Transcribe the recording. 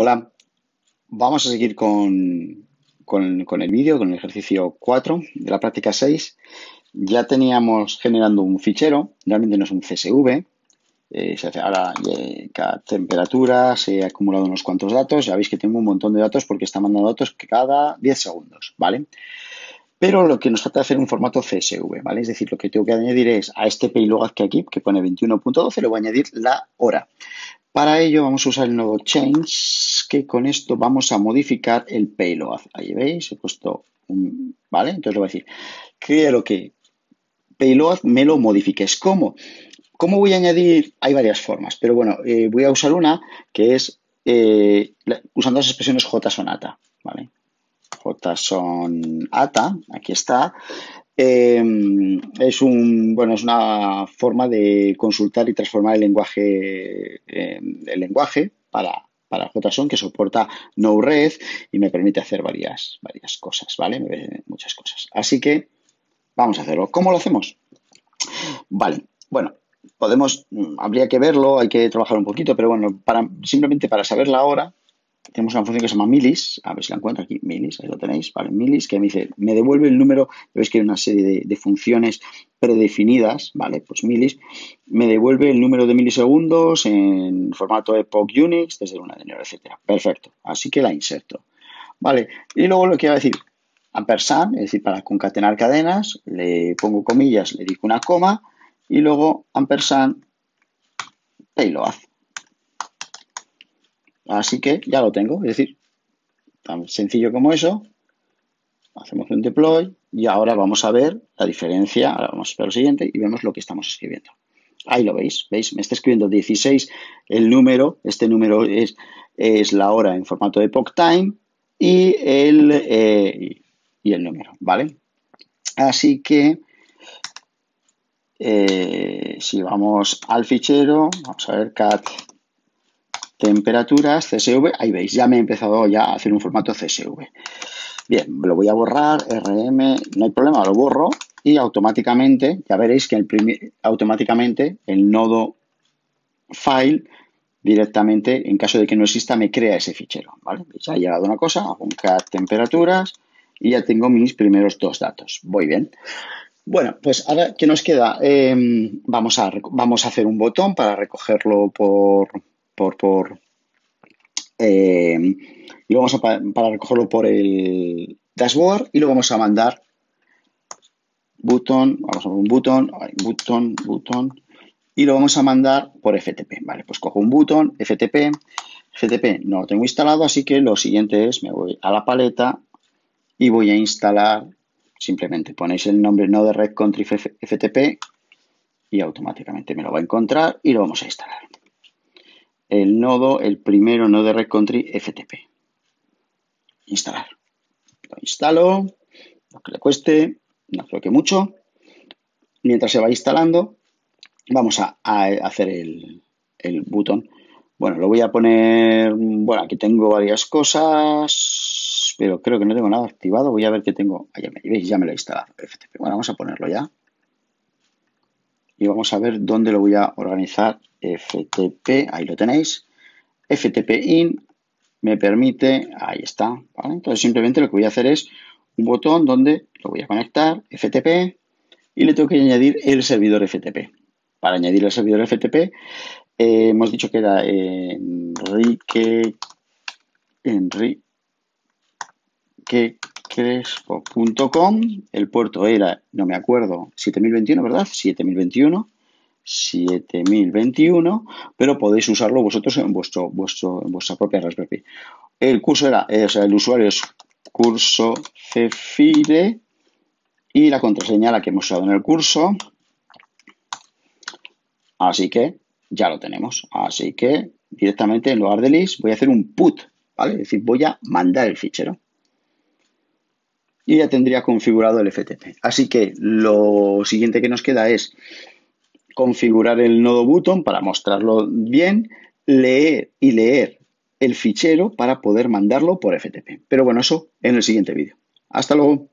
Hola, vamos a seguir con, el vídeo, con el ejercicio 4 de la práctica 6. Ya teníamos generando un fichero, realmente no es un CSV. Eh, se hace ahora eh, cada temperatura, se ha acumulado unos cuantos datos. Ya veis que tengo un montón de datos porque está mandando datos cada 10 segundos, ¿vale? Pero lo que nos falta hacer un formato CSV, ¿vale? Es decir, lo que tengo que añadir es a este payload que aquí, que pone 21.12, le voy a añadir la hora. Para ello vamos a usar el nodo change, que con esto vamos a modificar el payload. Ahí veis, he puesto un... ¿Vale? Entonces le voy a decir, quiero que payload me lo modifiques. ¿Cómo? ¿Cómo voy a añadir? Hay varias formas, pero bueno, eh, voy a usar una que es eh, usando las expresiones JSONATA, ¿vale? JSONATA, aquí está. Em, es, un, bueno, es una forma de consultar y transformar el lenguaje, em, el lenguaje para, para JSON que soporta no-red y me permite hacer varias, varias cosas, ¿vale? Muchas cosas. Así que vamos a hacerlo. ¿Cómo lo hacemos? Vale, bueno, podemos, habría que verlo, hay que trabajar un poquito, pero bueno, para, simplemente para saber la hora, tenemos una función que se llama milis, a ver si la encuentro aquí, milis, ahí lo tenéis, ¿vale? Milis, que me dice, me devuelve el número, veis que hay una serie de, funciones predefinidas, ¿vale? Pues milis, me devuelve el número de milisegundos en formato Epoch Unix, desde una de enero, etcétera. Perfecto, así que la inserto, ¿vale? Y luego lo que va a decir, ampersand, es decir, para concatenar cadenas, le pongo comillas, le digo una coma, y luego ampersand payload, Así que ya lo tengo, es decir, tan sencillo como eso. Hacemos un deploy y ahora vamos a ver la diferencia. Ahora vamos a ver lo siguiente y vemos lo que estamos escribiendo. Ahí lo veis, ¿veis? Me está escribiendo 16 el número, este número es, es la hora en formato de epoch time y el, eh, y el número, ¿vale? Así que eh, si vamos al fichero, vamos a ver cat temperaturas, CSV, ahí veis, ya me he empezado ya a hacer un formato CSV. Bien, lo voy a borrar, RM, no hay problema, lo borro y automáticamente, ya veréis que el automáticamente el nodo file directamente, en caso de que no exista, me crea ese fichero, ¿vale? Ya ha llegado una cosa, hago un cat temperaturas y ya tengo mis primeros dos datos. Voy bien. Bueno, pues ahora, ¿qué nos queda? Em, vamos, a, vamos a hacer un botón para recogerlo por, por, por eh, y lo vamos a para recogerlo por el dashboard y lo vamos a mandar button, vamos a un button, button, button y lo vamos a mandar por FTP. Vale, pues cojo un button, FTP, FTP no lo tengo instalado, así que lo siguiente es me voy a la paleta y voy a instalar, simplemente ponéis el nombre no de red country FTP y automáticamente me lo va a encontrar y lo vamos a instalar el nodo, el primero nodo de Red Country FTP. Instalar. Lo instalo, lo que le cueste, no creo que mucho. Mientras se va instalando, vamos a, hacer el, el botón. Bueno, lo voy a poner, bueno, aquí tengo varias cosas, pero creo que no tengo nada activado. Voy a ver qué tengo. Ahí veis, ya me lo he instalado. FTP. Bueno, vamos a ponerlo ya. Y vamos a ver dónde lo voy a organizar. FTP, ahí lo tenéis, FTP in me permite, ahí está, Entonces simplemente lo que voy a hacer es un botón donde lo voy a conectar, FTP, y le tengo que añadir el servidor FTP. Para añadir el servidor FTP, eh, hemos dicho que era Enrique, Enrique Crespo.com, el puerto era, no me acuerdo, 7021, ¿verdad? 7021. 7021, pero podéis usarlo vosotros en, vuestro, vuestro, en vuestra propia Raspberry Pi. El curso era, eh, o sea, el usuario es curso Cefire y la contraseña la que hemos usado en el curso. Así que ya lo tenemos. Así que directamente en lugar de list voy a hacer un put, ¿vale? Es decir, voy a mandar el fichero. Y ya tendría configurado el FTP. Así que lo siguiente que nos queda es configurar el nodo button para mostrarlo bien, leer y leer el fichero para poder mandarlo por FTP. Pero bueno, eso en el siguiente vídeo. Hasta luego.